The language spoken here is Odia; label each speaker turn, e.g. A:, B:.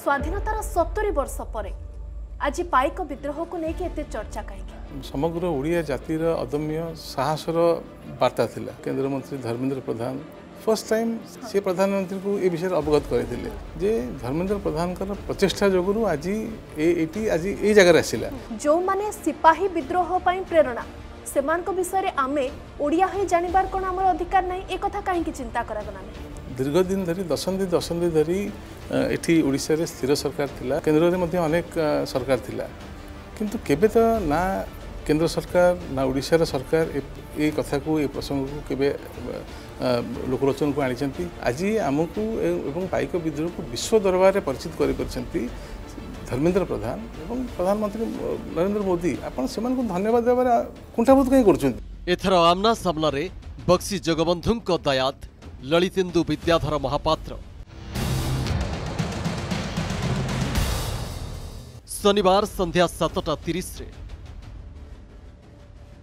A: ସ୍ୱାଧୀନତାର ସତୁରି ବର୍ଷ ପରେ ଆଜି ପାଇକ ବିଦ୍ରୋହକୁ ନେଇକି ଏତେ ଚର୍ଚ୍ଚା କାହିଁକି
B: ସମଗ୍ର ଓଡ଼ିଆ ଜାତିର ଅଦମ୍ୟ ସାହସର ବାର୍ତ୍ତା ଥିଲା। କେନ୍ଦ୍ରମନ୍ତ୍ରୀ ଧର୍ମେନ୍ଦ୍ର ପ୍ରଧାନ ଫର୍ଷ୍ଟ ଟାଇମ୍ ସେ ପ୍ରଧାନମନ୍ତ୍ରୀଙ୍କୁ ଏ ବିଷୟରେ ଅବଗତ କରିଥିଲେ ଯେ ଧର୍ମେନ୍ଦ୍ର ପ୍ରଧାନଙ୍କର ପ୍ରଚେଷ୍ଟା ଯୋଗୁଁ ଆଜି ଏ ଏଇଠି ଆଜି ଏଇ ଜାଗାରେ ଆସିଲା।
A: ଯେଉଁମାନେ ସିପାହୀ ବିଦ୍ରୋହ ପାଇଁ ପ୍ରେରଣା ସେମାନଙ୍କ ବିଷୟରେ ଆମେ ଓଡ଼ିଆ ହୋଇ ଜାଣିବାର କ'ଣ ଆମର ଅଧିକାର ନାହିଁ? ଏ କଥା କାହିଁକି ଚିନ୍ତା କରାଗଲା ନାହିଁ
B: ଦୀର୍ଘ ଦିନ ଧରି ଦଶନ୍ଧି ଦଶନ୍ଧି ଧରି ଏଠି ଓଡ଼ିଶାରେ ସ୍ଥିର ସରକାର ଥିଲା କେନ୍ଦ୍ରରେ ମଧ୍ୟ ଅନେକ ସରକାର ଥିଲା। କିନ୍ତୁ କେବେ ତ ନା କେନ୍ଦ୍ର ସରକାର ନା ଓଡ଼ିଶାର ସରକାର ଏ କଥାକୁ ଏ ପ୍ରସଙ୍ଗକୁ କେବେ ଲୋକଲୋଚନକୁ ଆଣିଛନ୍ତି। ଆଜି ଆମକୁ ଏବଂ ପାଇକ ବିଦ୍ରୋହକୁ ବିଶ୍ୱ ଦରବାରରେ ପରିଚିତ କରିପାରିଛନ୍ତି ଧର୍ମେନ୍ଦ୍ର ପ୍ରଧାନ ଏବଂ ପ୍ରଧାନମନ୍ତ୍ରୀ ନରେନ୍ଦ୍ର ମୋଦି। ଆପଣ ସେମାନଙ୍କୁ ଧନ୍ୟବାଦ ଦେବାରେ କୁଣ୍ଠାବୋଧ କାହିଁ କରୁଛନ୍ତି?
C: ଏଥର ଆମ୍ନା ସାମ୍ନାରେ ବକ୍ସି ଜଗବନ୍ଧୁଙ୍କ ଦାୟାଦ। ଲଳିତେନ୍ଦୁ ବିଦ୍ୟାଧର ମହାପାତ୍ର ଶନିବାର ସନ୍ଧ୍ୟା ସାତଟା ତିରିଶରେ